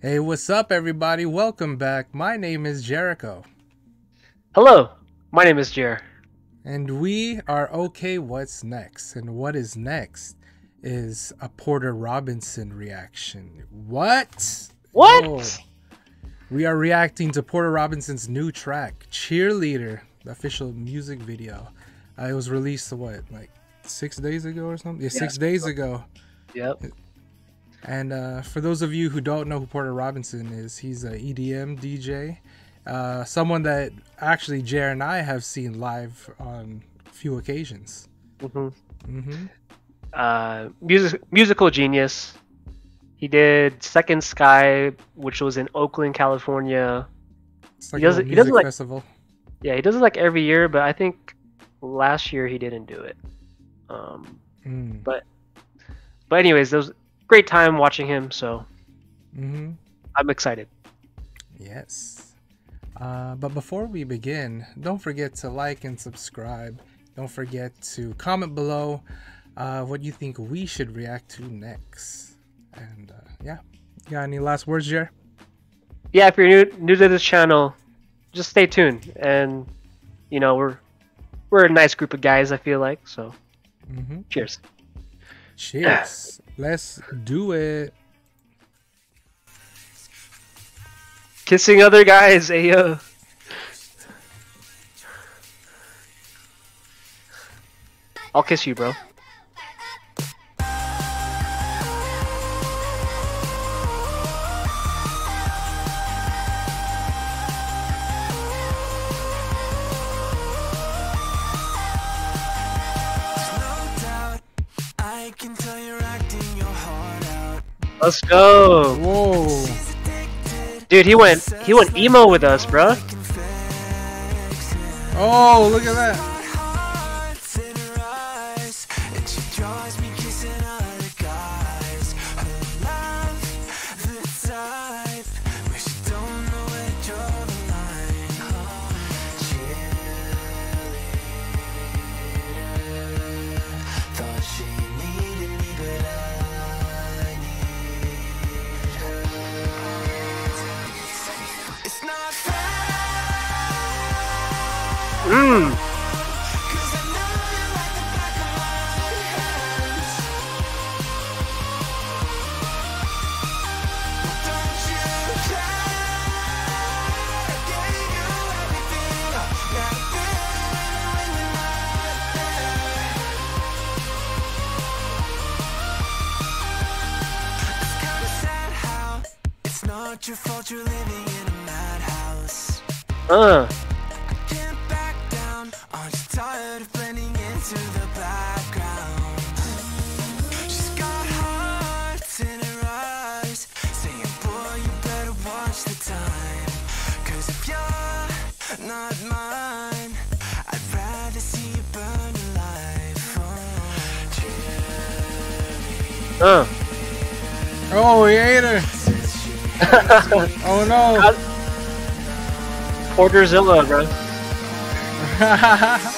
Hey, what's up, everybody? Welcome back. My name is Jericho. Hello, my name is Jer. And we are okay. What's next? And what is next is a Porter Robinson reaction. What? What? Oh. We are reacting to Porter Robinson's new track, Cheerleader, the official music video. Uh, it was released, what, like six days ago or something? Yeah, six days ago. Yep. And uh, for those of you who don't know who Porter Robinson is, he's a EDM DJ, uh, someone that actually Jer and I have seen live on a few occasions. hmm hmm Uh, music musical genius. He did Second Sky, which was in Oakland, California. It's like He doesn't- he music like- festival. Yeah, he does it like every year, but I think last year he didn't do it. Um, Mm. but anyways, it was a great time watching him, so hmm I'm excited. Yes. Uh, but before we begin, don't forget to like and subscribe. Don't forget to comment below uh, what you think we should react to next. And uh, yeah, you got any last words, Jer? Yeah, if you're new new to this channel, just stay tuned. And you know we're we're a nice group of guys. I feel like so. hmm Cheers. Cheers. Let's do it. Kissing other guys, ayo. I'll kiss you, bro. Let's go, Whoa. dude. He went he went emo with us, bro. Oh, look at that. Not your fault you're living in a madhouse. Uh. Tired of blending into the background? She's got hearts in her eyes, saying, Boy, you better watch the time. Cause if you're not mine, I'd rather see you burn alive. Oh, Uh. Oh, he ate her. Oh no. Porterzilla, bro.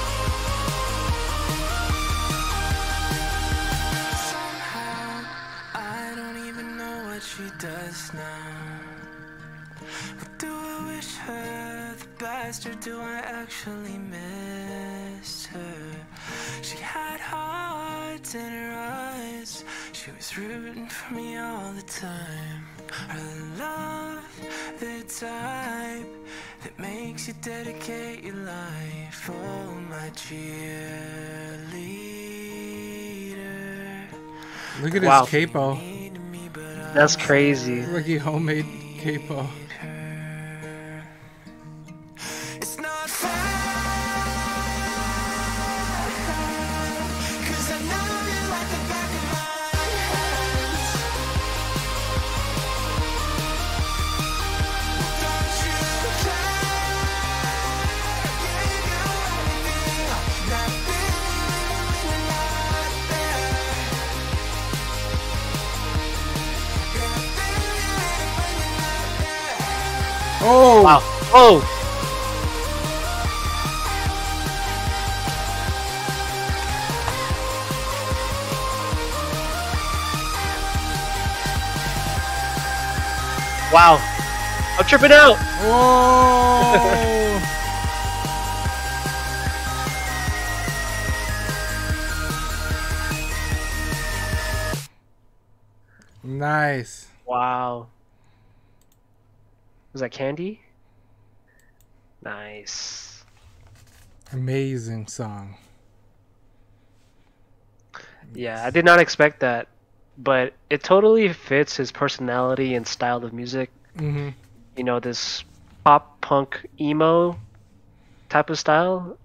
her or do I actually miss her? She had hearts in her eyes. She was rooting for me all the time. Her love, the type that makes you dedicate your life. Oh, my cheerleader. Look at Wow. his capo. Need me, but I That's crazy. Look at homemade capo. Oh, Wow. Oh. Wow. I'm tripping out. Whoa! nice. Wow. Was that candy? Nice. Amazing song. Yeah, I did not expect that, but it totally fits his personality and style of music. hmm You know, this pop punk emo type of style.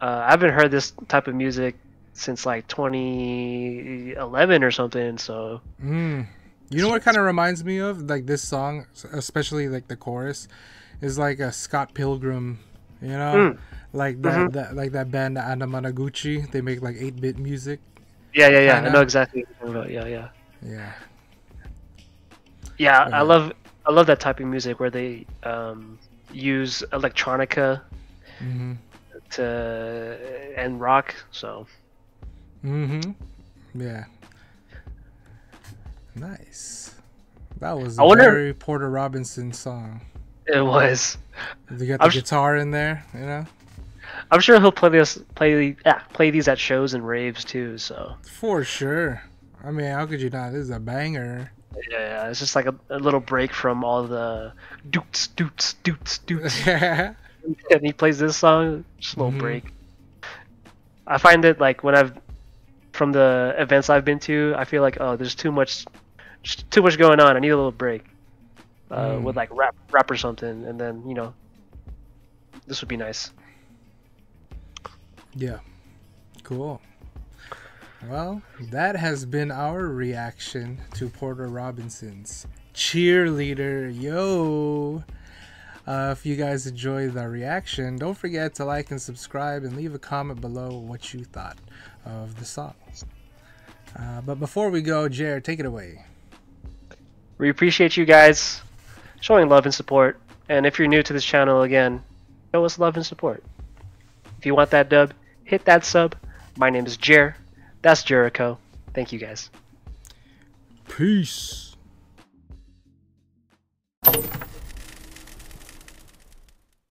Uh, I haven't heard this type of music since like 2011 or something. So Mm. You know what kind of reminds me of? Like this song, especially like the chorus, is like a Scott Pilgrim. You know, Mm. like that, Mhm. that like that band Anamanaguchi. They make like eight bit music. yeah, yeah, yeah. I Kinda. know exactly what you're about. Yeah, yeah. Yeah. Yeah, Yeah. I love I love that type of music where they um, use electronica hmm to and rock. So Mm-hmm. Yeah. Nice. That was a wonder- very Porter Robinson song. it was. You got the I'm guitar in there, you know? I'm sure he'll play this play yeah, play these at shows and raves too. So For sure. I mean, how could you not? This is a banger. yeah, yeah it's just like a, a little break from all the doots doots doots doots. yeah. and he plays this song, just a little Mhm. break. I find that like when I've from the events I've been to, I feel like oh, there's too much, just too much going on. I need a little break uh, Mm. with like rap, rap or something, and then you know, this would be nice. Yeah. Cool. Well, that has been our reaction to Porter Robinson's cheerleader. Yo. Uh, if you guys enjoyed the reaction, don't forget to like and subscribe and leave a comment below what you thought of the song. Uh, but before we go, Jared, take it away. We appreciate you guys showing love and support, and if you're new to this channel again, show us love and support. If you want that dub, hit that sub. My name is Jer. That's Jericho. Thank you guys. Peace.